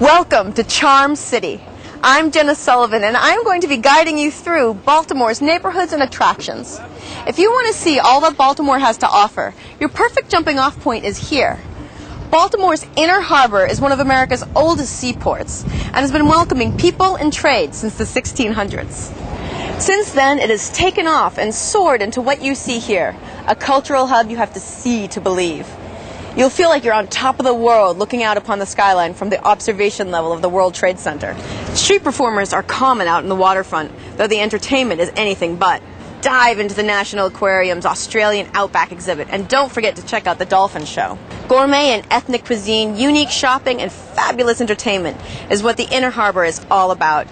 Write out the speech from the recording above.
Welcome to Charm City. I'm Jenna Sullivan, and I'm going to be guiding you through Baltimore's neighborhoods and attractions. If you want to see all that Baltimore has to offer, your perfect jumping off point is here. Baltimore's Inner Harbor is one of America's oldest seaports and has been welcoming people and trade since the 1600s. Since then, it has taken off and soared into what you see here a cultural hub you have to see to believe. You'll feel like you're on top of the world looking out upon the skyline from the observation level of the World Trade Center. Street performers are common out in the waterfront, though the entertainment is anything but. Dive into the National Aquarium's Australian Outback exhibit and don't forget to check out the Dolphin Show. Gourmet and ethnic cuisine, unique shopping, and fabulous entertainment is what the Inner Harbor is all about.